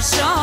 varsa